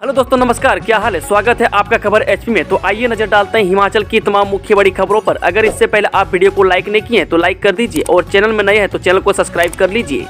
Hello दोस्तों, नमस्कार। क्या हाल है? स्वागत है आपका खबर एचपी में। तो आइए नज़र डालते हैं हिमाचल की तमाम मुख्य बड़ी खबरों पर। अगर इससे पहले आप वीडियो को लाइक नहीं किए तो लाइक कर दीजिए। और चैनल में नए हैं तो चैनल को सब्सक्राइब कर लीजिए।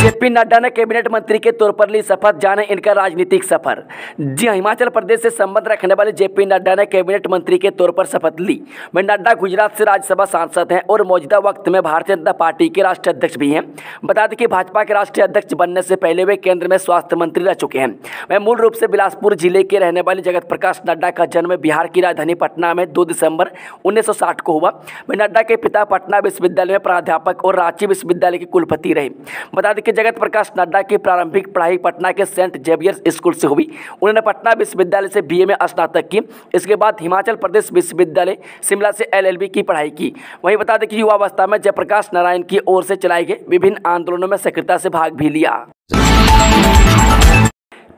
जेपी नड्डा ने कैबिनेट मंत्री के तौर पर ली शपथ, जाने इनका राजनीतिक सफ़र। जी हाँ हिमाचल प्रदेश से संबंध रखने वाले जेपी नड्डा ने कैबिनेट मंत्री के तौर पर शपथ ली। वह नड्डा गुजरात से राज्यसभा सांसद हैं और मौजूदा वक्त में भारतीय जनता पार्टी के राष्ट्रीय अध्यक्ष भी हैं। बता दें कि भाजपा के राष्ट्रीय अध्यक्ष बनने से पहले वे केंद्र में स्वास्थ्य मंत्री रह चुके हैं। वह मूल रूप से बिलासपुर ज़िले के रहने वाले जगत प्रकाश नड्डा का जन्म बिहार की राजधानी पटना में दो दिसंबर उन्नीस सौ साठ को हुआ। वह नड्डा के पिता पटना विश्वविद्यालय में प्राध्यापक और रांची विश्वविद्यालय के कुलपति रहे। बता दें कि जगत प्रकाश नड्डा की प्रारंभिक पढ़ाई पटना के सेंट जेवियर्स स्कूल से हुई। उन्होंने पटना विश्वविद्यालय से बीए में स्नातक की। इसके बाद हिमाचल प्रदेश विश्वविद्यालय शिमला से एलएलबी की पढ़ाई की। वहीं बता दें कि युवावस्था में जयप्रकाश नारायण की ओर से चलाए गए विभिन्न आंदोलनों में सक्रियता से भाग भी लिया।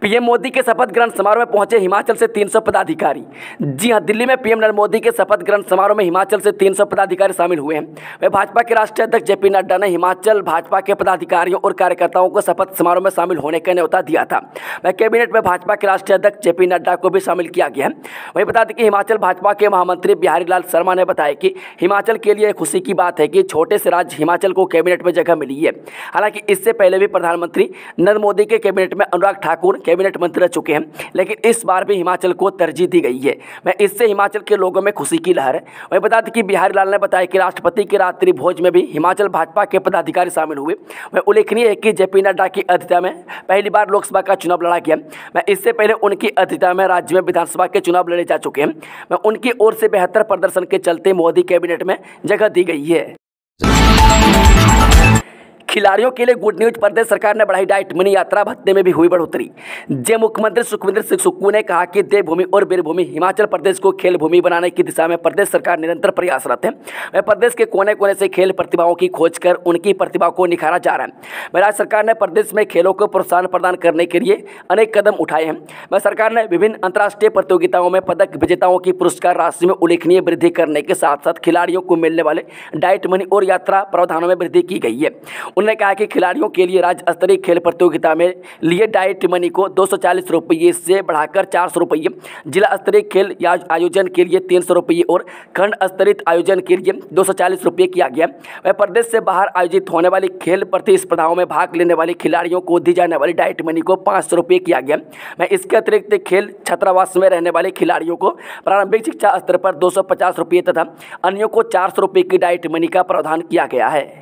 पीएम मोदी के शपथ ग्रहण समारोह में पहुँचे हिमाचल से 300 पदाधिकारी। जी हाँ, दिल्ली में पीएम नरेंद्र मोदी के शपथ ग्रहण समारोह में हिमाचल से 300 पदाधिकारी शामिल हुए हैं। वे भाजपा के राष्ट्रीय अध्यक्ष जेपी नड्डा ने हिमाचल भाजपा के पदाधिकारियों और कार्यकर्ताओं को शपथ समारोह में शामिल होने का न्यौता दिया था। वह कैबिनेट में भाजपा के राष्ट्रीय अध्यक्ष जेपी नड्डा को भी शामिल किया गया है। वहीं बता दें कि हिमाचल भाजपा के महामंत्री बिहारी लाल शर्मा ने बताया कि हिमाचल के लिए खुशी की बात है कि छोटे से राज्य हिमाचल को कैबिनेट में जगह मिली है। हालाँकि इससे पहले भी प्रधानमंत्री नरेंद्र मोदी के कैबिनेट में अनुराग ठाकुर कैबिनेट मंत्री रह चुके हैं, लेकिन इस बार भी हिमाचल को तरजीह दी गई है। मैं इससे हिमाचल के लोगों में खुशी की लहर है। वही बता दें कि बिहारी लाल ने बताया कि राष्ट्रपति के रात्रि भोज में भी हिमाचल भाजपा के पदाधिकारी शामिल हुए। वह उल्लेखनीय है कि जेपी नड्डा की अध्यक्षता में पहली बार लोकसभा का चुनाव लड़ा गया। मैं इससे पहले उनकी अध्यक्षता में राज्य में विधानसभा के चुनाव लड़े जा चुके हैं। मैं उनकी ओर से बेहतर प्रदर्शन के चलते मोदी कैबिनेट में जगह दी गई है। खिलाड़ियों के लिए गुड न्यूज़ प्रदेश सरकार ने बढ़ाई डाइट मनी यात्रा, भत्ते में भी हुई बढ़ोतरी। जय मुख्यमंत्री सुखविंदर सिंह सुक्कू ने कहा कि देवभूमि और वीरभूमि हिमाचल प्रदेश को खेल भूमि बनाने की दिशा में प्रदेश सरकार निरंतर प्रयासरत है। वह प्रदेश के कोने कोने से खेल प्रतिभाओं की खोज कर उनकी प्रतिभा को निखारा जा रहा है। वह राज्य सरकार ने प्रदेश में खेलों को प्रोत्साहन प्रदान करने के लिए अनेक कदम उठाए हैं। वह सरकार ने विभिन्न अंतर्राष्ट्रीय प्रतियोगिताओं में पदक विजेताओं की पुरस्कार राशि में उल्लेखनीय वृद्धि करने के साथ साथ खिलाड़ियों को मिलने वाले डाइट मनी और यात्रा प्रावधानों में वृद्धि की गई है। उन्होंने कहा कि खिलाड़ियों के लिए राज्य स्तरीय खेल प्रतियोगिता में लिए डाइट मनी को दो सौ से बढ़ाकर चार सौ रुपये जिला स्तरीय खेल आयोजन के लिए तीन सौ रुपये और खंड स्तरीय आयोजन के लिए दो सौ चालीस रुपये किया गया। वह प्रदेश से बाहर आयोजित होने वाली खेल प्रतिस्पर्धाओं में भाग लेने वाले खिलाड़ियों को दी जाने वाली डाइट मनी को पाँच सौ रुपये किया गया। मैं इसके अतिरिक्त खेल छात्रावास में रहने वाले खिलाड़ियों को प्रारंभिक शिक्षा स्तर पर दो सौ पचास रुपये तथा अन्यों को चार सौ रुपये की डाइट मनी का प्रावधान किया गया है।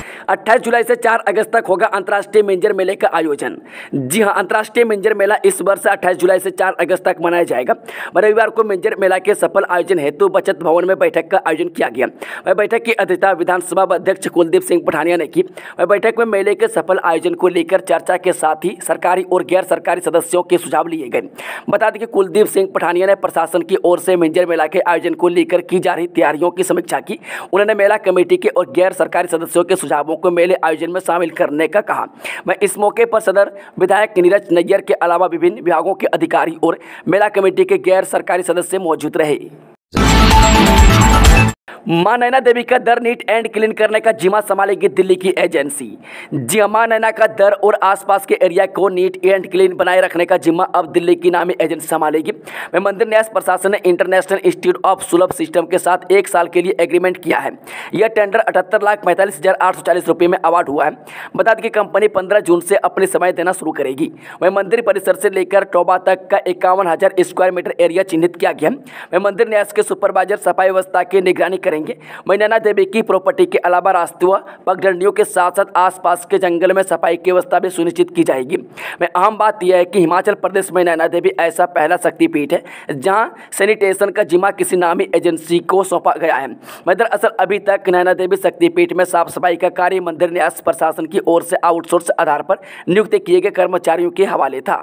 28 जुलाई से 4 अगस्त तक होगा अंतर्राष्ट्रीय मिंजर मेले का आयोजन। जी हाँ, अंतर्राष्ट्रीय मिंजर मेला इस वर्ष 28 जुलाई से 4 अगस्त तक मनाया जाएगा। रविवार को मिंजर मेला के सफल आयोजन हेतु बचत भवन में बैठक का आयोजन किया गया। वह बैठक की अध्यक्षता विधानसभा अध्यक्ष कुलदीप सिंह पठानिया ने की। वह बैठक में मेले के सफल आयोजन को लेकर चर्चा के साथ ही सरकारी और गैर सरकारी सदस्यों के सुझाव लिए गए। बता दें कि कुलदीप सिंह पठानिया ने प्रशासन की ओर से मिंजर मेला के आयोजन को लेकर की जा रही तैयारियों की समीक्षा की। उन्होंने मेला कमेटी के और गैर सरकारी सदस्यों के सुझावों को मेले आयोजन में शामिल करने का कहा। मैं इस मौके पर सदर विधायक नीरज नैयर के अलावा विभिन्न विभागों के अधिकारी और मेला कमेटी के गैर सरकारी सदस्य मौजूद रहे। माँ नैना देवी का दर नीट एंड क्लीन करने का जिम्मा संभालेगी दिल्ली की एजेंसी। जी माँ नैना का दर और आसपास के एरिया को नीट एंड क्लीन बनाए रखने का जिम्मा अब दिल्ली की नामी एजेंसी संभालेगी। वह मंदिर न्यास प्रशासन ने international institute of Sulabh system के साथ एक साल के लिए एग्रीमेंट किया है। यह टेंडर अठहत्तर लाख पैंतालीस हज़ार आठ सौ चालीस रुपये में अवार्ड हुआ है। बता दें कि कंपनी पंद्रह जून से अपने समय देना शुरू करेगी। वह मंदिर परिसर से लेकर टोबा तक का इक्यावन स्क्वायर मीटर एरिया चिन्हित किया गया वह मंदिर न्यास के सुपरवाइजर सफ़ाई व्यवस्था की निगरानी करेंगे। वहीं नैना देवी की प्रॉपर्टी के अलावा रास्तुआ पगडंडियों के साथ साथ आसपास के जंगल में सफ़ाई की व्यवस्था भी सुनिश्चित की जाएगी। में अहम बात यह है कि हिमाचल प्रदेश में नैना देवी ऐसा पहला शक्तिपीठ है, जहाँ सैनिटेशन का जिम्मा किसी नामी एजेंसी को सौंपा गया है। मैं दरअसल अभी तक नैना देवी शक्तिपीठ में साफ़ सफ़ाई का कार्य मंदिर न्यास प्रशासन की ओर से आउटसोर्स आधार पर नियुक्त किए गए कर्मचारियों के हवाले था।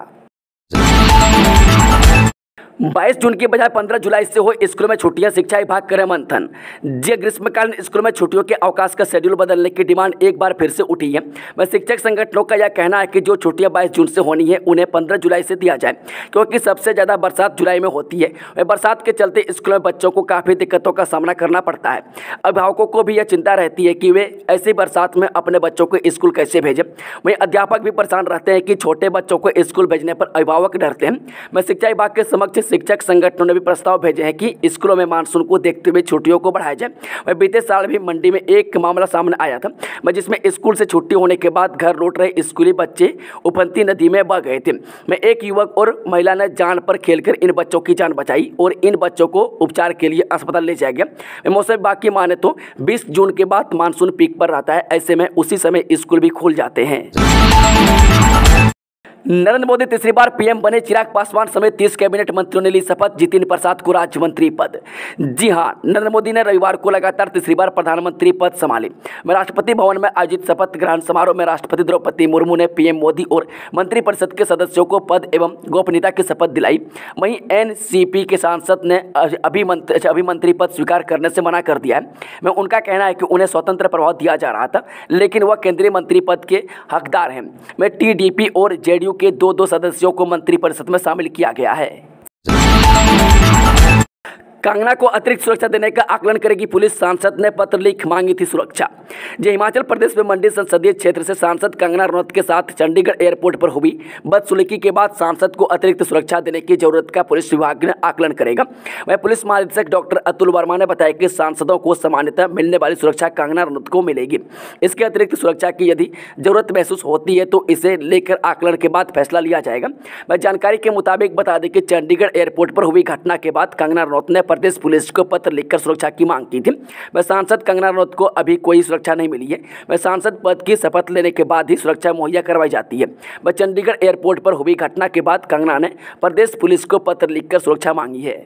बाईस जून के बजाय पंद्रह जुलाई से हो स्कूलों में छुट्टियाँ, शिक्षा विभाग करे मंथन जे ग्रीष्मकालीन स्कूलों में छुट्टियों के अवकाश का शेड्यूल बदलने की डिमांड एक बार फिर से उठी है। वह शिक्षक संगठनों का यह कहना है कि जो छुट्टियाँ बाईस जून से होनी है, उन्हें पंद्रह जुलाई से दिया जाए, क्योंकि सबसे ज़्यादा बरसात जुलाई में होती है। वह बरसात के चलते स्कूलों में बच्चों को काफ़ी दिक्कतों का सामना करना पड़ता है। अभिभावकों को भी यह चिंता रहती है कि वे ऐसी बरसात में अपने बच्चों को स्कूल कैसे भेजें। वहीं अध्यापक भी परेशान रहते हैं कि छोटे बच्चों को स्कूल भेजने पर अभिभावक डरते हैं। मैं शिक्षा विभाग के समक्ष शिक्षक संगठनों ने भी प्रस्ताव भेजे हैं कि स्कूलों में मानसून को देखते हुए छुट्टियों को बढ़ाया जाए। वह बीते साल भी मंडी में एक मामला सामने आया था जिसमें स्कूल से छुट्टी होने के बाद घर लौट रहे स्कूली बच्चे उफनती नदी में बह गए थे। मैं एक युवक और महिला ने जान पर खेलकर इन बच्चों की जान बचाई और इन बच्चों को उपचार के लिए अस्पताल ले जाया गया। मौसम विभाग की माने तो बीस जून के बाद मानसून पीक पर रहता है, ऐसे में उसी समय स्कूल भी खुल जाते हैं। नरेंद्र मोदी तीसरी बार पीएम बने चिराग पासवान समेत तीस कैबिनेट मंत्रियों ने ली शपथ, जितिन प्रसाद को राज्य मंत्री पद। जी हाँ, नरेंद्र मोदी ने रविवार को लगातार तीसरी बार प्रधानमंत्री पद संभाली। राष्ट्रपति भवन में आयोजित शपथ ग्रहण समारोह में राष्ट्रपति द्रौपदी मुर्मू ने पीएम मोदी और मंत्रिपरिषद के सदस्यों को पद एवं गोपनीयता की शपथ दिलाई। वहीं एनसीपी के सांसद ने अभी अभी मंत्री पद स्वीकार करने से मना कर दिया है। मैं उनका कहना है कि उन्हें स्वतंत्र प्रभाव दिया जा रहा था, लेकिन वह केंद्रीय मंत्री पद के हकदार हैं। मैं टीडीपी और जेडीयू के दो दो सदस्यों को मंत्रिपरिषद में शामिल किया गया है। कंगना को अतिरिक्त सुरक्षा देने का आकलन करेगी पुलिस। सांसद ने पत्र लिख मांगी थी सुरक्षा। जो हिमाचल प्रदेश में मंडी संसदीय क्षेत्र से सांसद कंगना रनौत के साथ चंडीगढ़ एयरपोर्ट पर हुई बदसुलकी के बाद सांसद को अतिरिक्त सुरक्षा देने की ज़रूरत का पुलिस विभाग ने आकलन करेगा। वह पुलिस महानिदेशक डॉक्टर अतुल वर्मा ने बताया कि सांसदों को सामान्यतः मिलने वाली सुरक्षा कंगना रनौत को मिलेगी। इसके अतिरिक्त सुरक्षा की यदि ज़रूरत महसूस होती है तो इसे लेकर आकलन के बाद फैसला लिया जाएगा। वह जानकारी के मुताबिक बता दें कि चंडीगढ़ एयरपोर्ट पर हुई घटना के बाद कंगना रनौत ने प्रदेश पुलिस को पत्र लिखकर सुरक्षा की मांग की थी। वह सांसद कंगना रनौत को अभी कोई सुरक्षा नहीं मिली है। वह सांसद पद की शपथ लेने के बाद ही सुरक्षा मुहैया करवाई जाती है। वह चंडीगढ़ एयरपोर्ट पर हुई घटना के बाद कंगना ने प्रदेश पुलिस को पत्र लिखकर सुरक्षा मांगी है।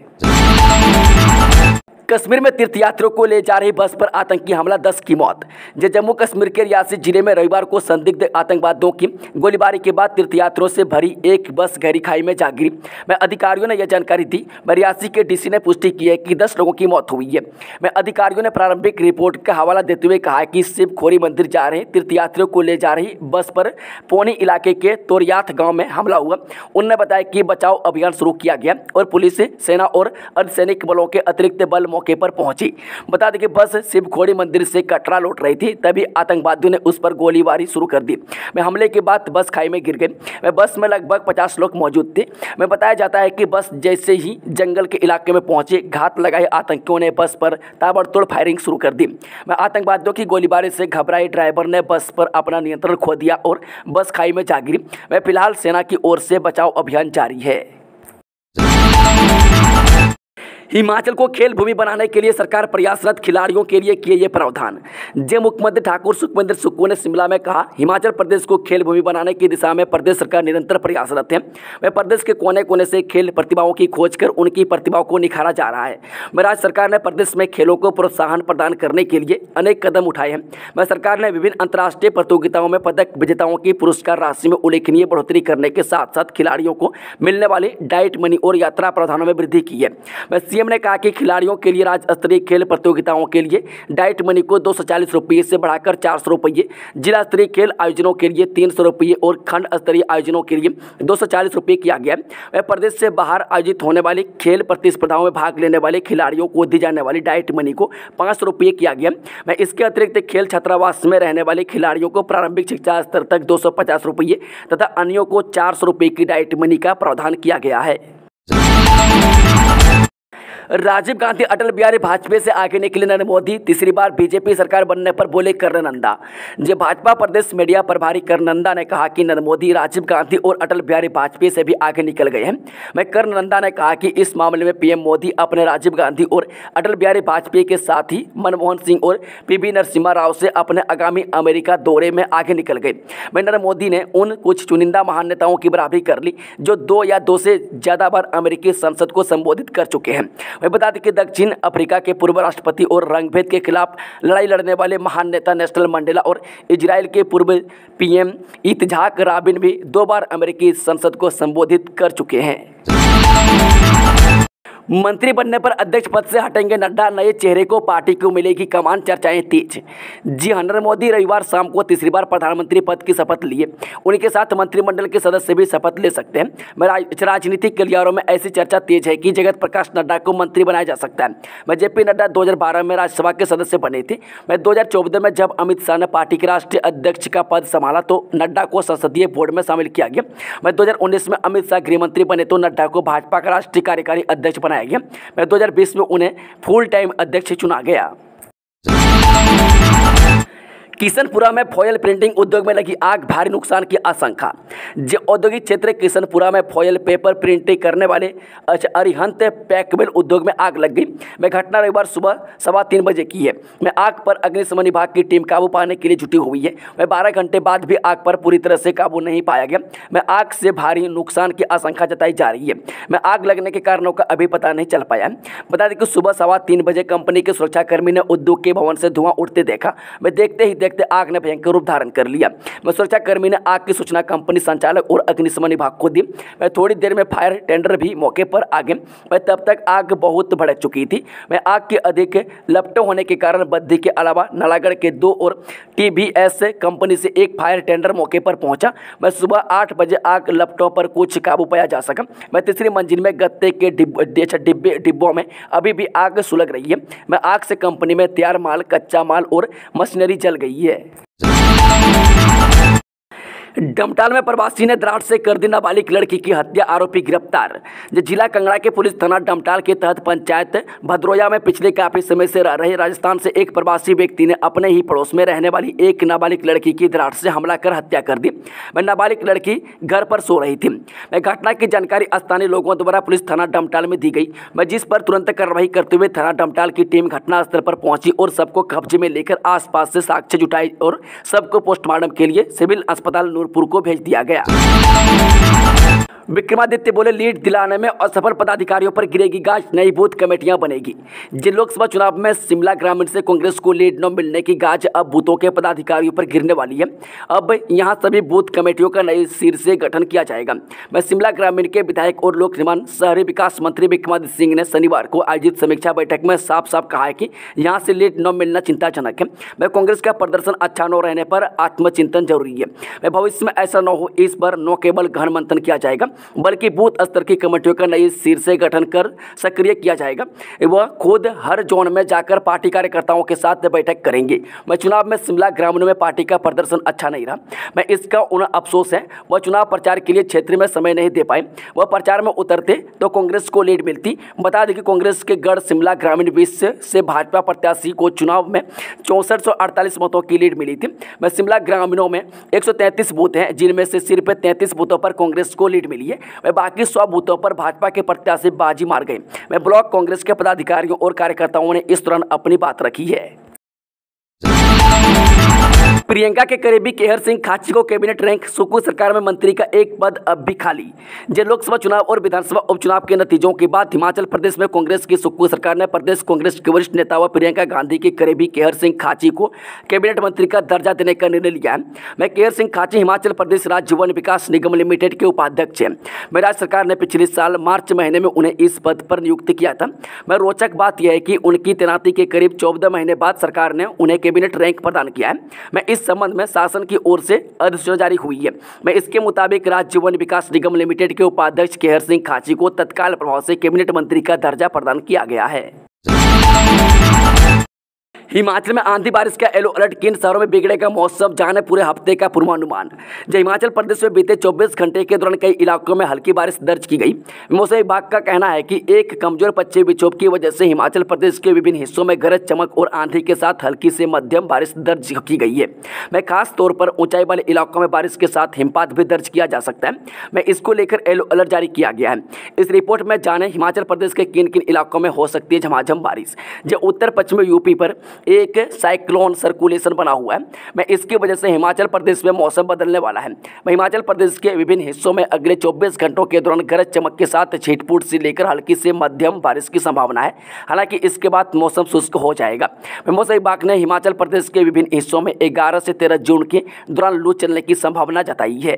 कश्मीर में तीर्थयात्रियों को ले जा रही बस पर आतंकी हमला, दस की मौत। जो जम्मू कश्मीर के रियासी ज़िले में रविवार को संदिग्ध आतंकवादियों की गोलीबारी के बाद तीर्थयात्रियों से भरी एक बस गहरी खाई में जा गिरी। मैं अधिकारियों ने यह जानकारी दी। मैं रियासी के डीसी ने पुष्टि की है कि दस लोगों की मौत हुई है। मैं अधिकारियों ने प्रारंभिक रिपोर्ट का हवाला देते हुए कहा कि शिवखोरी मंदिर जा रहे तीर्थयात्रियों को ले जा रही बस पर पोनी इलाके के तोरियाथ गाँव में हमला हुआ। उन्होंने बताया कि बचाव अभियान शुरू किया गया और पुलिस, सेना और अर्धसैनिक बलों के अतिरिक्त बल पर पहुँची। बता दें कि बस शिवखोड़ी मंदिर से कटरा लौट रही थी, तभी आतंकवादियों ने उस पर गोलीबारी शुरू कर दी। मैं हमले के बाद बस खाई में गिर गई। मैं बस में लगभग पचास लोग मौजूद थे। मैं बताया जाता है कि बस जैसे ही जंगल के इलाके में पहुँचे, घात लगाए आतंकियों ने बस पर ताबड़तोड़ फायरिंग शुरू कर दी। मैं आतंकवादियों की गोलीबारी से घबराए ड्राइवर ने बस पर अपना नियंत्रण खो दिया और बस खाई में जा गिरी। मैं फ़िलहाल सेना की ओर से बचाव अभियान जारी है। हिमाचल को खेल भूमि बनाने के लिए सरकार प्रयासरत खिलाड़ियों के लिए किए ये प्रावधान। जय मुख्यमंत्री ठाकुर, सुखविंदर सुक्कू ने शिमला में कहा, हिमाचल प्रदेश को खेल भूमि बनाने की दिशा में प्रदेश सरकार निरंतर प्रयासरत है। वह प्रदेश के कोने कोने से खेल प्रतिभाओं की खोज कर उनकी प्रतिभाओं को निखारा जा रहा है। वह राज्य सरकार ने प्रदेश में खेलों को प्रोत्साहन प्रदान करने के लिए अनेक कदम उठाए हैं। वह सरकार ने विभिन्न अंतर्राष्ट्रीय प्रतियोगिताओं में पदक विजेताओं की पुरस्कार राशि में उल्लेखनीय बढ़ोतरी करने के साथ साथ खिलाड़ियों को मिलने वाले डाइट मनी और यात्रा प्रावधानों में वृद्धि की है। वह सीएम ने कहा कि खिलाड़ियों के लिए राज्य स्तरीय खेल प्रतियोगिताओं के लिए डाइट मनी को दो सौ से बढ़ाकर चार सौ रुपये जिला स्तरीय खेल आयोजनों के लिए तीन सौ रुपये और खंड स्तरीय आयोजनों के लिए दो सौ चालीस रुपये किया गया। वह प्रदेश से बाहर आयोजित होने वाली खेल प्रतिस्पर्धाओं में भाग लेने वाले खिलाड़ियों को दी जाने वाली डाइट मनी को पाँच सौ रुपये किया गया। वह इसके अतिरिक्त खेल छात्रावास में रहने वाले खिलाड़ियों को प्रारंभिक शिक्षा स्तर तक दो सौ पचास रुपये तथा अन्यों को चार सौ रुपये की डाइट मनी का प्रावधान किया गया है। राजीव गांधी, अटल बिहारी वाजपेयी से आगे निकले नरेंद्र मोदी, तीसरी बार बीजेपी सरकार बनने पर बोले कर्णनंदा। जो भाजपा प्रदेश मीडिया प्रभारी कर्णनंदा ने कहा कि नरेंद्र मोदी, राजीव गांधी और अटल बिहारी वाजपेयी से भी आगे निकल गए हैं। मैं कर्णनंदा ने कहा कि इस मामले में पीएम मोदी, अपने राजीव गांधी और अटल बिहारी वाजपेयी के साथ ही मनमोहन सिंह और पीवी नरसिम्हा राव से अपने आगामी अमेरिका दौरे में आगे निकल गए। मैं नरेंद्र मोदी ने उन कुछ चुनिंदा महान नेताओं की बराबरी कर ली, जो दो या दो से ज़्यादा बार अमेरिकी संसद को संबोधित कर चुके हैं। वही बता दें कि दक्षिण अफ्रीका के पूर्व राष्ट्रपति और रंगभेद के खिलाफ लड़ाई लड़ने वाले महान नेता नेशनल मंडेला और इजराइल के पूर्व पीएम इतजाक राबिन भी दो बार अमेरिकी संसद को संबोधित कर चुके हैं। मंत्री बनने पर अध्यक्ष पद से हटेंगे नड्डा। नए चेहरे को पार्टी को मिलेगी कमान। चर्चाएँ तेज। जी हाँ नरेंद्र मोदी रविवार शाम को तीसरी बार प्रधानमंत्री पद की शपथ लिए। उनके साथ मंत्रिमंडल के सदस्य भी शपथ ले सकते हैं। मैं राजनीतिक गलियारों में ऐसी चर्चा तेज है कि जगत प्रकाश नड्डा को मंत्री बनाया जा सकता है। मैं जेपी नड्डा दो हज़ार बारह में राज्यसभा के सदस्य बने थे। मैं दो में जब अमित शाह ने पार्टी के राष्ट्रीय अध्यक्ष का पद संभाला तो नड्डा को संसदीय बोर्ड में शामिल किया गया। मैं दो में अमित शाह गृहमंत्री बने तो नड्डा को भाजपा का राष्ट्रीय कार्यकारी अध्यक्ष बनाया गया। मैं 2020 में उन्हें फुल टाइम अध्यक्ष चुना गया। किशनपुरा में फॉयल प्रिंटिंग उद्योग में लगी आग, भारी नुकसान की आशंका। जो औद्योगिक क्षेत्र किशनपुरा में फॉयल पेपर प्रिंटिंग करने वाले अरिहंत पैकबिल उद्योग में आग लग गई। मैं घटना रविवार सुबह सवा तीन बजे की है। मैं आग पर अग्निशमन विभाग की टीम काबू पाने के लिए जुटी हुई है। मैं बारह घंटे बाद भी आग पर पूरी तरह से काबू नहीं पाया गया। मैं आग से भारी नुकसान की आशंका जताई जा रही है। मैं आग लगने के कारणों का अभी पता नहीं चल पाया। बता दें कि सुबह सवा तीन बजे कंपनी के सुरक्षाकर्मी ने उद्योग के भवन से धुआँ उठते देखा। मैं देखते ही देखते आग ने भयंकर रूप धारण कर लिया। मैं सुरक्षाकर्मी ने आग की सूचना कंपनी संचालक और अग्निशमन विभाग को दी। मैं थोड़ी देर में फायर टेंडर भी मौके पर आ गए। मैं तब तक आग बहुत भड़क चुकी थी। मैं आग के अधिक लपटों होने के कारण बद्दी के अलावा नालागढ़ के दो और टीबीएस कंपनी से एक फायर टेंडर मौके पर पहुँचा। मैं सुबह आठ बजे आग लपटों पर कुछ काबू पाया जा सका। मैं तीसरी मंजिल में गत्ते के अच्छा, डिब्बे डिब्बों में अभी भी आग सुलग रही है। मैं आग से कंपनी में तैयार माल कच्चा माल और मशीनरी जल गई Yeah. डमटाल में प्रवासी ने दराट से कर दी नाबालिग लड़की की हत्या, आरोपी गिरफ़्तार। जिला कंगड़ा के पुलिस थाना डमटाल के तहत पंचायत भद्रोया में पिछले काफ़ी समय से रह रहे राजस्थान से एक प्रवासी व्यक्ति ने अपने ही पड़ोस में रहने वाली एक नाबालिग लड़की की दराट से हमला कर हत्या कर दी। वह नाबालिग लड़की घर पर सो रही थी। मैं घटना की जानकारी स्थानीय लोगों द्वारा पुलिस थाना डमटाल में दी गई। मैं जिस पर तुरंत कार्रवाई करते हुए थाना डमटाल की टीम घटनास्थल पर पहुँची और सबको कब्जे में लेकर आसपास से साक्ष्य जुटाई और सबको पोस्टमार्टम के लिए सिविल अस्पताल नूरपुर को भेज दिया गया। विक्रमादित्य बोले, लीड दिलाने में असफल पदाधिकारियों पर गिरेगी गाज, नई बूथ कमेटियाँ बनेगी। जिन लोकसभा चुनाव में शिमला ग्रामीण से कांग्रेस को लीड न मिलने की गाज अब बूथों के पदाधिकारियों पर गिरने वाली है। अब यहाँ सभी बूथ कमेटियों का नए सिर से गठन किया जाएगा। मैं शिमला ग्रामीण के विधायक और लोक निर्माण, शहरी विकास मंत्री विक्रमादित्य सिंह ने शनिवार को आयोजित समीक्षा बैठक में साफ़ साफ़ कहा है कि यहाँ से लीड न मिलना चिंताजनक है। मैं कांग्रेस का प्रदर्शन अच्छा न रहने पर आत्मचिंतन ज़रूरी है। मैं में ऐसा न हो, इस पर न केवल गहन मंथन किया जाएगा, बल्कि बूथ स्तर की कमेटियों का नई सिर से गठन कर सक्रिय किया जाएगा। वह खुद हर जोन में जाकर पार्टी कार्यकर्ताओं के साथ बैठक करेंगे। मैं चुनाव में शिमला ग्रामीण में पार्टी का प्रदर्शन अच्छा नहीं रहा। मैं इसका उन्हें अफसोस है, वह चुनाव प्रचार के लिए क्षेत्र में समय नहीं दे पाए। वह प्रचार में उतरते तो कांग्रेस को लीड मिलती। बता दें कि कांग्रेस के गढ़ शिमला ग्रामीण बीच से भाजपा प्रत्याशी को चुनाव में चौंसठ मतों की लीड मिली थी। मैं शिमला ग्रामीणों में एक सौ तैंतीस बूथ हैं, जिनमें से सिर्फ़ तैंतीस बूथों पर कांग्रेस को लीड मिली है, वह बाकी सौ बूथों पर भाजपा के प्रत्याशी बाजी मार गए। वह ब्लॉक कांग्रेस के पदाधिकारियों और कार्यकर्ताओं ने इस दौरान अपनी बात रखी है। प्रियंका के करीबी केहर सिंह खाची को कैबिनेट रैंक, सुकू सरकार में मंत्री का एक पद अब भी खाली। जब लोकसभा चुनाव और विधानसभा उपचुनाव के नतीजों के बाद हिमाचल प्रदेश में कांग्रेस की सुक्खू सरकार ने प्रदेश कांग्रेस के वरिष्ठ नेता व प्रियंका गांधी के करीबी केहर सिंह खाची को कैबिनेट मंत्री का दर्जा देने का निर्णय लिया है। मैं केहर सिंह खाची हिमाचल प्रदेश राज्य वन विकास निगम लिमिटेड के उपाध्यक्ष हैं। मैं राज्य सरकार ने पिछले साल मार्च महीने में उन्हें इस पद पर नियुक्त किया था। मैं रोचक बात यह है कि उनकी तैनाती के करीब चौदह महीने बाद सरकार ने उन्हें कैबिनेट रैंक प्रदान किया है। मैं इस संबंध में शासन की ओर से अधिसूचना जारी हुई है। मैं इसके मुताबिक राज्य वन विकास निगम लिमिटेड के उपाध्यक्ष केहर सिंह खाची को तत्काल प्रभाव से कैबिनेट मंत्री का दर्जा प्रदान किया गया है। हिमाचल में आंधी बारिश का येलो अलर्ट किन शहरों में बिगड़ेगा मौसम जाने पूरे हफ़्ते का पूर्वानुमान? जब हिमाचल प्रदेश में बीते 24 घंटे के दौरान कई इलाकों में हल्की बारिश दर्ज की गई। मौसम विभाग का कहना है कि एक कमज़ोर पश्चिमी विक्षोभ की वजह से हिमाचल प्रदेश के विभिन्न हिस्सों में गरज चमक और आंधी के साथ हल्की से मध्यम बारिश दर्ज की गई है। मैं खास तौर पर ऊंचाई वाले इलाकों में बारिश के साथ हिमपात भी दर्ज किया जा सकता है। मैं इसको लेकर येलो अलर्ट जारी किया गया है। इस रिपोर्ट में जाने, हिमाचल प्रदेश के किन किन इलाकों में हो सकती है झमाझम बारिश? जो उत्तर पश्चिमी यूपी पर एक साइक्लोन सर्कुलेशन बना हुआ है। मैं इसकी वजह से हिमाचल प्रदेश में मौसम बदलने वाला है। मैं हिमाचल प्रदेश के विभिन्न हिस्सों में अगले 24 घंटों के दौरान गरज चमक के साथ छिटपुट से लेकर हल्की से मध्यम बारिश की संभावना है। हालाँकि इसके बाद मौसम शुष्क हो जाएगा। मौसम विभाग ने हिमाचल प्रदेश के विभिन्न हिस्सों में ग्यारह से तेरह जून के दौरान लू चलने की संभावना जताई है।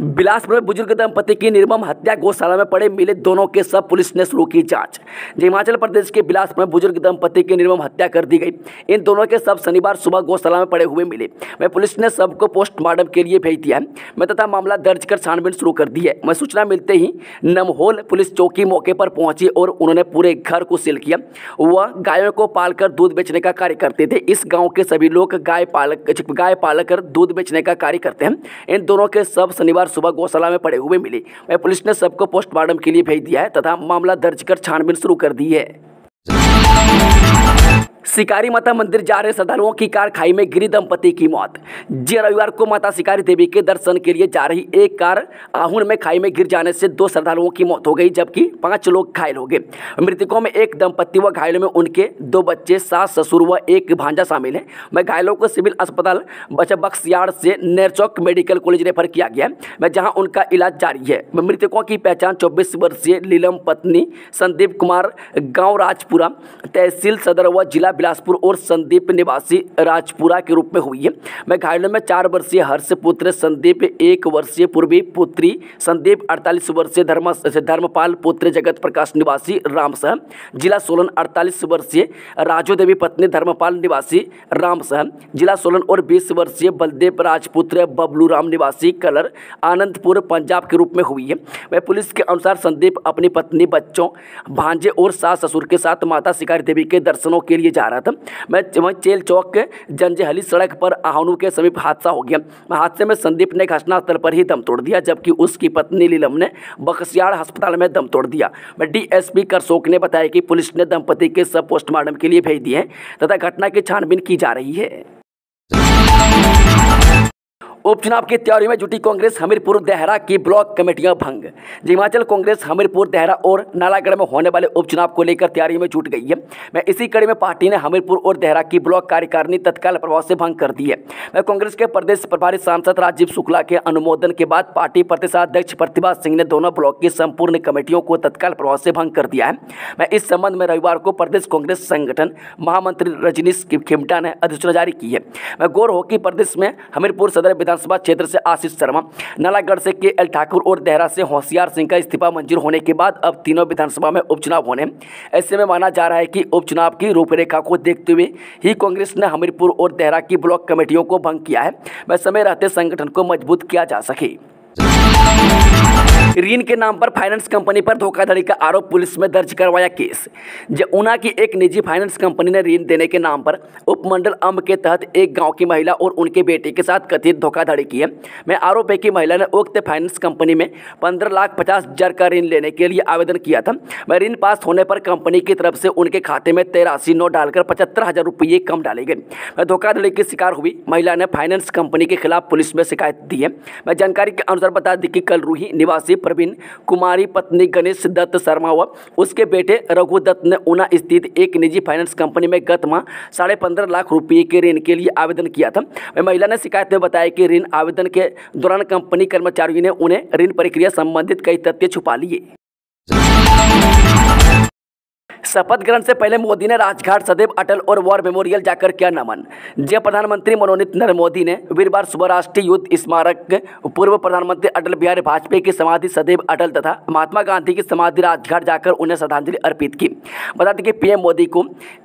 बिलासपुर में बुज़ुर्ग दंपति की निर्मम हत्या, गौशाला में पड़े मिले दोनों के सब पुलिस ने शुरू की जाँच। हिमाचल प्रदेश के बिलासपुर में बुज़ुर्ग दंपति की निर्मम हत्या कर दी गई। इन दोनों के सब शनिवार सुबह गौशाला में पड़े हुए मिले। मैं पुलिस ने सबको पोस्टमार्टम के लिए भेज दिया। है मैं तथा मामला दर्ज कर छानबीन शुरू कर दी है। मैं सूचना मिलते ही नमहोल पुलिस चौकी मौके पर पहुँची और उन्होंने पूरे घर को सील किया। वह गायों को पालकर दूध बेचने का कार्य करते थे। इस गाँव के सभी लोग गाय पालक, गाय पालकर दूध बेचने का कार्य करते हैं। इन दोनों के सब शनिवार सुबह गौशाला में पड़े हुए मिले। वह पुलिस ने सबको पोस्टमार्टम के लिए भेज दिया है तथा मामला दर्ज कर छानबीन शुरू कर दी है। शिकारी माता मंदिर जा रहे श्रद्धालुओं की कार खाई में गिरी दंपति की मौत। जी रविवार को माता शिकारी देवी के दर्शन के लिए जा रही एक कार आहून में खाई में गिर जाने से दो श्रद्धालुओं की मौत हो गई, जबकि पाँच लोग घायल हो गए। मृतकों में एक दंपति व घायलों में उनके दो बच्चे, सास, ससुर व एक भांजा शामिल है। मैं घायलों को सिविल अस्पताल बख्सियाड़ से नेरचौक मेडिकल कॉलेज रेफर किया गया मैं जहाँ उनका इलाज जारी है। मृतकों की पहचान चौबीस वर्षीय लीलम पत्नी संदीप कुमार गाँव राजपुरा तहसील सदर व जिला बिलासपुर और संदीप निवासी राजपुरा के रूप में हुई है। मैं घायलों में चार वर्षीय हर्ष पुत्र, संदीप एक वर्षीय पूर्वी पुत्री, संदीप अड़तालीस वर्षीय धर्म धर्मपाल पुत्र जगत प्रकाश निवासी रामसह, जिला सोलन अड़तालीस वर्षीय राजो देवी पत्नी धर्मपाल निवासी रामसह, जिला सोलन और बीस वर्षीय बलदेव राजपुत्र बबलू राम निवासी कलर आनंदपुर पंजाब के रूप में हुई है। वह पुलिस के अनुसार संदीप अपनी पत्नी, बच्चों, भांजे और सास ससुर के साथ माता शिकारी देवी के दर्शनों के लिए जा रहा था मैं वहीं चेल चौक के जंजहली सड़क पर आहनु के समीप हादसा हो गया। हादसे में संदीप ने घटनास्थल पर ही दम तोड़ दिया, जबकि उसकी पत्नी लीलम ने बख्सियाड़ अस्पताल में दम तोड़ दिया। डीएसपी करसोक ने बताया कि पुलिस ने दंपति के सब पोस्टमार्टम के लिए भेज दिए हैं, तथा घटना की छानबीन की जा रही है। उपचुनाव की तैयारी में जुटी कांग्रेस हमीरपुर देहरा की ब्लॉक कमेटियाँ भंग। हिमाचल कांग्रेस हमीरपुर देहरा और नालागढ़ में होने वाले उपचुनाव को लेकर तैयारी में जुट गई है। मैं इसी कड़ी में पार्टी ने हमीरपुर और देहरा की ब्लॉक कार्यकारिणी तत्काल प्रभाव से भंग कर दी है। मैं कांग्रेस के प्रदेश प्रभारी सांसद राजीव शुक्ला के अनुमोदन के बाद पार्टी प्रदेशाध्यक्ष प्रतिभा सिंह ने दोनों ब्लॉक की संपूर्ण कमेटियों को तत्काल प्रभाव से भंग कर दिया है। मैं इस संबंध में रविवार को प्रदेश कांग्रेस संगठन महामंत्री रजनीश खिमटा ने अधिसूचना जारी की है। मैं गौर हो कि प्रदेश में हमीरपुर सदर विधान विधानसभा क्षेत्र से आशीष शर्मा, नालागढ़ से के एल ठाकुर और देहरा से होशियार सिंह का इस्तीफा मंजूर होने के बाद अब तीनों विधानसभा में उपचुनाव होने। ऐसे में माना जा रहा है कि उपचुनाव की रूपरेखा को देखते हुए ही कांग्रेस ने हमीरपुर और देहरा की ब्लॉक कमेटियों को भंग किया है। वह समय रहते संगठन को मज़बूत किया जा सके। ऋण के नाम पर फाइनेंस कंपनी पर धोखाधड़ी का आरोप पुलिस में दर्ज करवाया केस। ऊना की एक निजी फाइनेंस कंपनी ने ऋण देने के नाम पर उपमंडल अम्ब के तहत एक गाँव की महिला और उनके बेटे के साथ कथित धोखाधड़ी की है। मैं आरोप है कि महिला ने उक्त फाइनेंस कंपनी में पंद्रह लाख पचास हज़ार का ऋण लेने के लिए आवेदन किया था। मैं ऋण पास होने पर कंपनी की तरफ़ से उनके खाते में तेरासी नोट डालकर पचहत्तर हज़ार रुपये कम डाले गए। मैं धोखाधड़ी की शिकार हुई। महिला ने फाइनेंस कंपनी के खिलाफ पुलिस में शिकायत दी है। मैं जानकारी के अनुसार बता दी कि कल रूही निवासी प्रवीण कुमारी, पत्नी गणेश दत्त शर्मा व उसके बेटे रघु दत्त ने ऊना स्थित एक निजी फाइनेंस कंपनी में गत माह साढ़े पंद्रह लाख रुपये के ऋण के लिए आवेदन किया था। महिला ने शिकायत में बताया कि ऋण आवेदन के दौरान कंपनी कर्मचारियों ने उन्हें ऋण प्रक्रिया संबंधित कई तथ्य छुपा लिए। शपथ ग्रहण से पहले मोदी ने राजघाट, सदैव अटल और वॉर मेमोरियल जाकर किया नमन। जय प्रधानमंत्री मनोनीत नरेंद्र मोदी ने वीरवार सुबह राष्ट्रीय युद्ध स्मारक, पूर्व प्रधानमंत्री अटल बिहारी वाजपेयी की समाधि, सदैव अटल तथा महात्मा गांधी की समाधि राजघाट जाकर उन्हें श्रद्धांजलि अर्पित की। बता दें कि पीएम मोदी को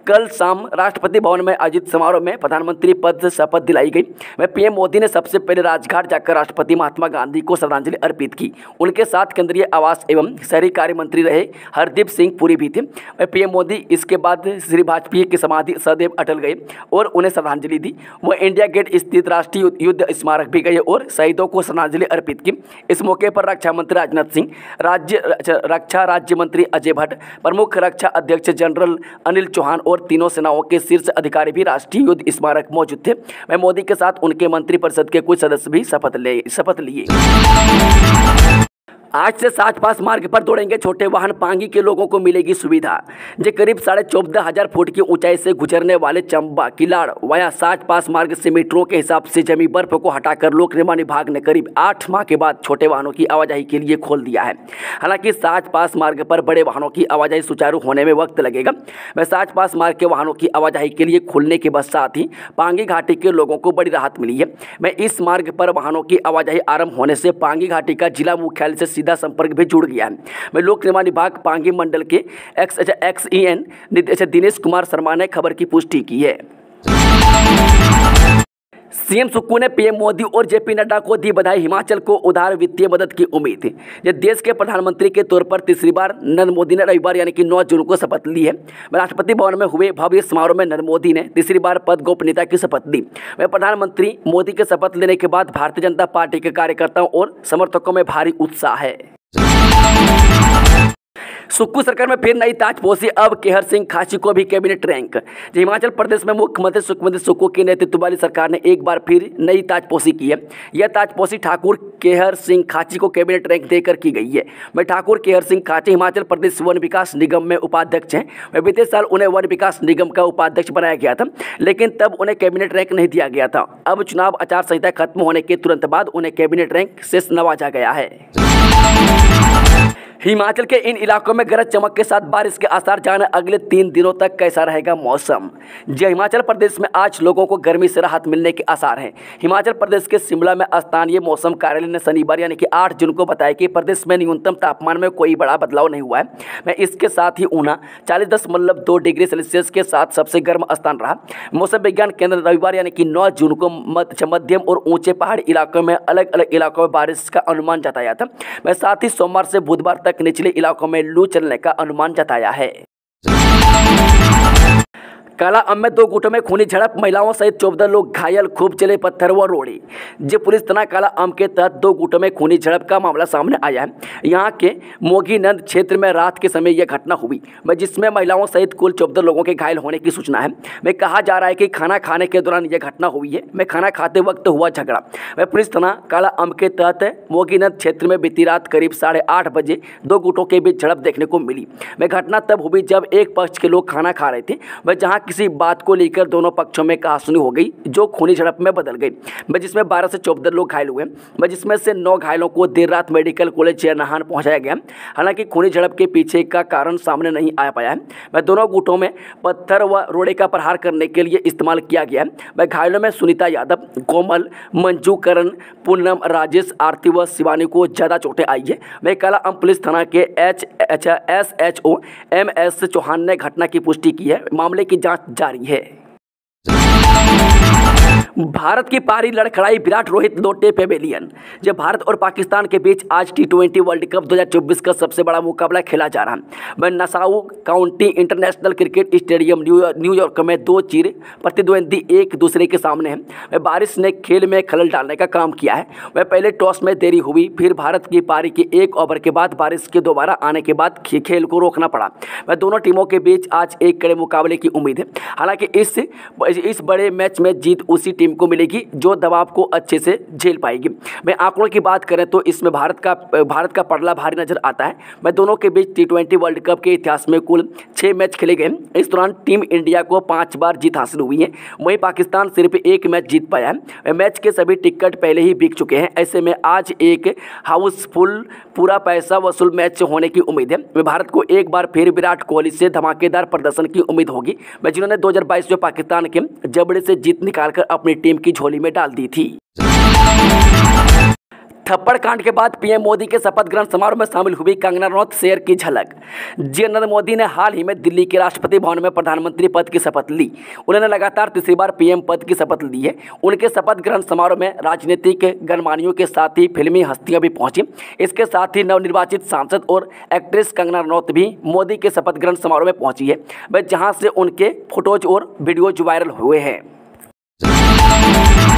कल शाम राष्ट्रपति भवन में आयोजित समारोह में प्रधानमंत्री पद से शपथ दिलाई गई। वह पीएम मोदी ने सबसे पहले राजघाट जाकर राष्ट्रपति महात्मा गांधी को श्रद्धांजलि अर्पित की। उनके साथ केंद्रीय आवास एवं शहरी कार्य मंत्री रहे हरदीप सिंह पुरी भी थे। पीएम मोदी, इसके बाद श्री वाजपेयी की समाधि सदैव अटल गए और उन्हें श्रद्धांजलि दी। वह इंडिया गेट स्थित राष्ट्रीय युद्ध स्मारक भी गए और शहीदों को श्रद्धांजलि अर्पित की। इस मौके पर रक्षा मंत्री राजनाथ सिंह, राज्य रक्षा राज्य मंत्री अजय भट्ट, प्रमुख रक्षा अध्यक्ष जनरल अनिल चौहान और तीनों सेनाओं के शीर्ष अधिकारी भी राष्ट्रीय युद्ध स्मारक मौजूद थे। वह मोदी के साथ उनके मंत्रिपरिषद के कुछ सदस्य भी शपथ ले शपथ लिए। आज से साच पास मार्ग पर दौड़ेंगे छोटे वाहन। पांगी के लोगों को मिलेगी सुविधा, जो करीब साढ़े चौदह हज़ार फुट की ऊंचाई से गुजरने वाले चंबा, किलाड़ वाया साच पास मार्ग से मीटरों के हिसाब से जमी बर्फ़ को हटाकर लोक निर्माण विभाग ने करीब आठ माह के बाद छोटे वाहनों की आवाजाही के लिए खोल दिया है। हालाँकि साच पास मार्ग पर बड़े वाहनों की आवाजाही सुचारू होने में वक्त लगेगा। वह साच पास मार्ग के वाहनों की आवाजाही के लिए खुलने के बाद साथ ही पांगी घाटी के लोगों को बड़ी राहत मिली है। मैं इस मार्ग पर वाहनों की आवाजाही आरंभ होने से पांगी घाटी का जिला मुख्यालय से सीधा संपर्क भी जुड़ गया है। मैं लोक निर्माण विभाग पांगी मंडल के एक्स अच्छा X E N Dinesh Kumar Sharma ने खबर की पुष्टि की है। सीएम सुक्कू ने पीएम मोदी और जेपी नड्डा को दी बधाई, हिमाचल को उदार वित्तीय मदद की उम्मीद। ये देश के प्रधानमंत्री के तौर पर तीसरी बार नरेंद्र मोदी ने रविवार, यानी कि 9 जून को शपथ ली है। राष्ट्रपति भवन में हुए भव्य समारोह में नरेंद्र मोदी ने तीसरी बार पद गोपनीयता की शपथ ली वह प्रधानमंत्री मोदी के शपथ लेने के बाद भारतीय जनता पार्टी के कार्यकर्ताओं और समर्थकों में भारी उत्साह है। सुक्कू सरकार में फिर नई ताजपोशी अब केहर सिंह खाची को भी कैबिनेट रैंक। हिमाचल प्रदेश में मुख्यमंत्री सुखमंत्री सुक्कू के नेतृत्व वाली सरकार ने एक बार फिर नई ताजपोशी की है। यह ताजपोशी ठाकुर केहर सिंह खाची को कैबिनेट रैंक देकर की गई है। मैं ठाकुर केहर सिंह खाची, हिमाचल प्रदेश वन विकास निगम में उपाध्यक्ष हैं। मैं बीते साल उन्हें वन विकास निगम का उपाध्यक्ष बनाया गया था, लेकिन तब उन्हें कैबिनेट रैंक नहीं दिया गया था। अब चुनाव आचार संहिता खत्म होने के तुरंत बाद उन्हें कैबिनेट रैंक से नवाजा गया है। हिमाचल के इन इलाकों में गरज चमक के साथ बारिश के आसार जाने अगले तीन दिनों तक कैसा रहेगा मौसम? जी हिमाचल प्रदेश में आज लोगों को गर्मी से राहत मिलने के आसार हैं। हिमाचल प्रदेश के शिमला में स्थानीय मौसम कार्यालय ने शनिवार यानी कि आठ जून को बताया कि प्रदेश में न्यूनतम तापमान में कोई बड़ा बदलाव नहीं हुआ है। मैं इसके साथ ही ऊना, चालीस दशमलव दो डिग्री सेल्सियस के साथ सबसे गर्म स्थान रहा। मौसम विज्ञान केंद्र रविवार यानी कि नौ जून को मध्यम और ऊँचे पहाड़ी इलाकों में अलग अलग इलाकों में बारिश का अनुमान जताया था। मैं साथ ही सोमवार से बुधवार तक तक निचले इलाकों में लू चलने का अनुमान जताया है। काला अम में दो गुटों में खूनी झड़प, महिलाओं सहित चौदह लोग घायल, खूब चले पत्थर व रोड़ी। जे पुलिस थाना काला अम के तहत दो गुटों में खूनी झड़प का मामला सामने आया है। यहाँ के मोगीनंद क्षेत्र में रात के समय यह घटना हुई जिसमें महिलाओं सहित कुल चौदह लोगों के घायल होने की सूचना है। मैं कहा जा रहा है कि खाना खाने के दौरान यह घटना हुई है। मैं खाना खाते वक्त हुआ झगड़ा। मैं पुलिस थाना काला अम के तहत मोगीनंद क्षेत्र में बीती रात करीब साढ़े आठ बजे दो गुटों के बीच झड़प देखने को मिली। मैं घटना तब हुई जब एक पक्ष के लोग खाना खा रहे थे। वह जहाँ किसी बात को लेकर दोनों पक्षों में कहासुनी हो गई, जो खूनी झड़प में बदल गई। मैं जिसमें बारह से चौदह लोग घायल हुए मैं जिसमें से नौ घायलों को देर रात मेडिकल कॉलेज चेरनहान पहुँचाया गया हालाँकि खूनी झड़प के पीछे का कारण सामने नहीं आ पाया है। मैं दोनों गुटों में पत्थर व रोड़े का प्रहार करने के लिए इस्तेमाल किया गया मैं घायलों में सुनीता यादव, कोमल, मंजू करण, पूनम, राजेश, आरती व शिवानी को ज़्यादा चोटें आई है। मैं कला अम पुलिस थाना के H H S H O, M S Chauhan ने घटना की पुष्टि की है। मामले की जाँच जारी है। भारत की पारी लड़खड़ाई विराट रोहित लोटे पेवेलियन जब भारत और पाकिस्तान के बीच आज टी ट्वेंटी वर्ल्ड कप 2024 का सबसे बड़ा मुकाबला खेला जा रहा। है वह Nassau county international cricket stadium New York में दो चीर प्रतिद्वंदी एक दूसरे के सामने हैं। वह बारिश ने खेल में खलल डालने का काम किया है। वह पहले टॉस में देरी हुई, फिर भारत की पारी के एक ओवर के बाद बारिश के दोबारा आने के बाद खेल को रोकना पड़ा। वह दोनों टीमों के बीच आज एक कड़े मुकाबले की उम्मीद है। हालाँकि इस इस बड़े मैच में जीत उसी टीम को मिलेगी, जो दबाव को अच्छे से झेल पाएगी। मैं आंकड़ों की बात करें तो इसमें भारत का भारत का पड़ला भारी नज़र आता है। मैं दोनों के बीच टी वर्ल्ड कप के इतिहास में कुल छः मैच खेले गए इस दौरान टीम इंडिया को पाँच बार जीत हासिल हुई है। वहीं पाकिस्तान सिर्फ़ एक मैच जीत पाया है। मैच के सभी टिकट पहले ही बिक चुके हैं। ऐसे में आज एक हाउसफुल, पूरा पैसा वसूल मैच होने की उम्मीद है। मैं भारत को एक बार फिर विराट कोहली से धमाकेदार प्रदर्शन की उम्मीद होगी। मैं जिन्होंने 2022 में पाकिस्तान के जबड़े से जीत निकालकर अपनी टीम की झोली में डाल दी थी। थप्पड़ कांड के बाद पीएम मोदी के शपथ ग्रहण समारोह में शामिल हुई कंगना रनौत शेयर की झलक। जी नरेंद्र मोदी ने हाल ही में दिल्ली के राष्ट्रपति भवन में प्रधानमंत्री पद की शपथ ली। उन्होंने लगातार तीसरी बार पीएम पद की शपथ ली है। उनके शपथ ग्रहण समारोह में राजनीतिक गणमानियों के साथ ही फिल्मी हस्तियाँ भी पहुँची। इसके साथ ही नवनिर्वाचित सांसद और एक्ट्रेस कंगना रनौत भी मोदी के शपथ ग्रहण समारोह में पहुँची है। वह जहाँ से उनके फ़ोटोज़ और वीडियोज़ वायरल हुए हैं। now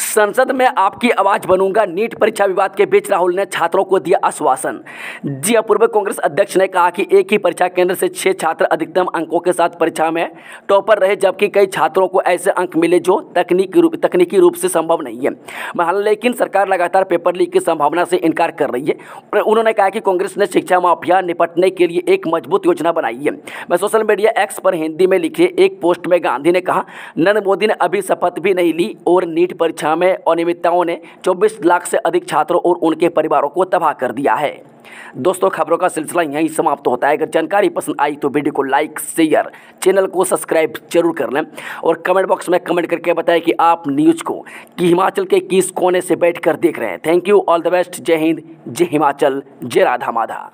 संसद में आपकी आवाज़ बनूँगा। नीट परीक्षा विवाद के बीच राहुल ने छात्रों को दिया आश्वासन। जी पूर्व कांग्रेस अध्यक्ष ने कहा कि एक ही परीक्षा केंद्र से छह छात्र अधिकतम अंकों के साथ परीक्षा में टॉपर रहे, जबकि कई छात्रों को ऐसे अंक मिले जो तकनीकी रूप तकनीकी रूप से संभव नहीं है। लेकिन सरकार लगातार पेपर लीक की संभावना से इनकार कर रही है। उन्होंने कहा कि कांग्रेस ने शिक्षा माफिया निपटने के लिए एक मज़बूत योजना बनाई है। मैं सोशल मीडिया एक्स पर हिंदी में लिखे एक पोस्ट में गांधी ने कहा, नरेंद्र मोदी ने अभी शपथ भी नहीं ली और नीट परीक्षा में अनियमितताओं ने 24 लाख से अधिक छात्रों और उनके परिवारों को तबाह कर दिया है। दोस्तों, खबरों का सिलसिला यहीं समाप्त होता है। अगर जानकारी पसंद आई तो वीडियो को लाइक, शेयर, चैनल को सब्सक्राइब ज़रूर कर लें और कमेंट बॉक्स में कमेंट करके बताएँ कि आप न्यूज़ को कि हिमाचल के किस कोने से बैठकर देख रहे हैं। Thank you, all the best, जय हिंद, जय हिमाचल, जय राधा माधा।